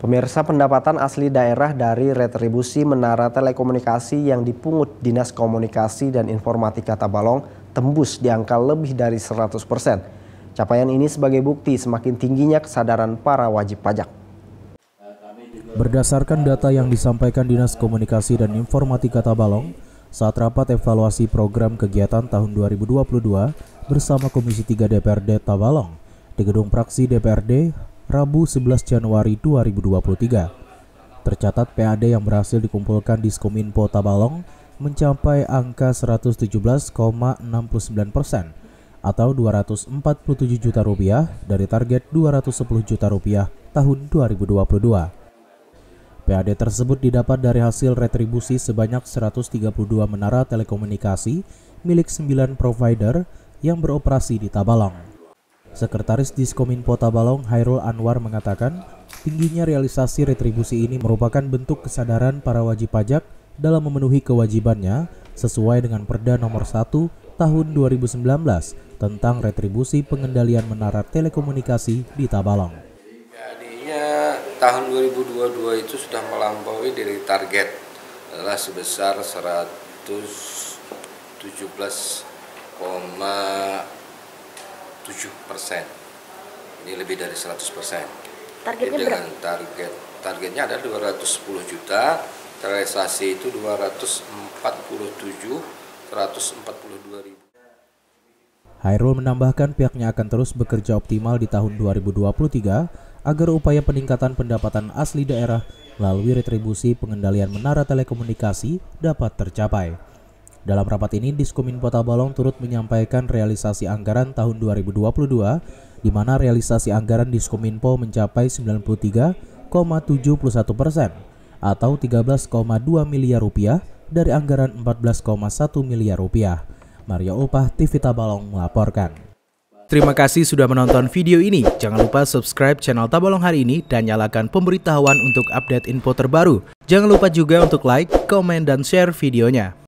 Pemirsa pendapatan asli daerah dari retribusi menara telekomunikasi yang dipungut Dinas Komunikasi dan Informatika Tabalong tembus di angka lebih dari 100 persen. Capaian ini sebagai bukti semakin tingginya kesadaran para wajib pajak. Berdasarkan data yang disampaikan Dinas Komunikasi dan Informatika Tabalong, saat rapat evaluasi program kegiatan tahun 2022 bersama Komisi 3 DPRD Tabalong di Gedung Praksi DPRD Rabu 11 Januari 2023. Tercatat PAD yang berhasil dikumpulkan di Skominfo Tabalong mencapai angka 117,69 persen atau 247 juta rupiah dari target 210 juta rupiah tahun 2022. PAD tersebut didapat dari hasil retribusi sebanyak 132 menara telekomunikasi milik 9 provider yang beroperasi di Tabalong. Sekretaris Diskominfo Tabalong Hairul Anwar mengatakan, tingginya realisasi retribusi ini merupakan bentuk kesadaran para wajib pajak dalam memenuhi kewajibannya sesuai dengan Perda nomor 1 tahun 2019 tentang retribusi pengendalian menara telekomunikasi di Tabalong. Jadinya tahun 2022 itu sudah melampaui dari target adalah sebesar 117, 7 persen. Ini lebih dari 100 persen. Targetnya dengan target targetnya ada 210 juta, terrealisasi itu 247 142 ribu. Hairul menambahkan pihaknya akan terus bekerja optimal di tahun 2023 agar upaya peningkatan pendapatan asli daerah melalui retribusi pengendalian menara telekomunikasi dapat tercapai. Dalam rapat ini, Diskominfo Tabalong turut menyampaikan realisasi anggaran tahun 2022, di mana realisasi anggaran Diskominfo mencapai 93,71 persen atau 13,2 miliar rupiah dari anggaran 14,1 miliar rupiah. Mario Upah, TV Tabalong melaporkan. Terima kasih sudah menonton video ini. Jangan lupa subscribe channel Tabalong hari ini dan nyalakan pemberitahuan untuk update info terbaru. Jangan lupa juga untuk like, komen, dan share videonya.